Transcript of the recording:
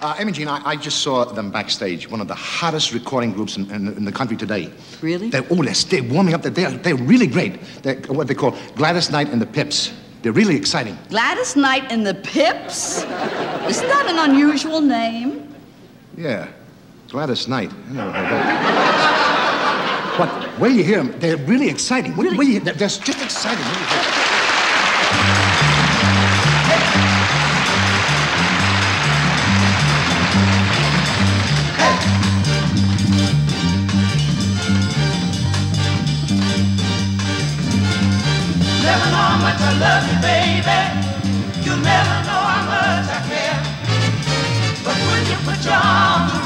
Uh, I, I just saw them backstage. One of the hottest recording groups in, in, in the country today. Really? They're, oh, they're, they're warming up. They're, they're really great. They're what they call Gladys Knight and the Pips. They're really exciting. Gladys Knight and the Pips? Isn't that an unusual name? Yeah, Gladys Knight. I never heard that. but when you hear them, they're really exciting. When, Really? when you, they're they're just exciting. Never know how much I love you, baby. You'll never know how much I care. But when you put your arms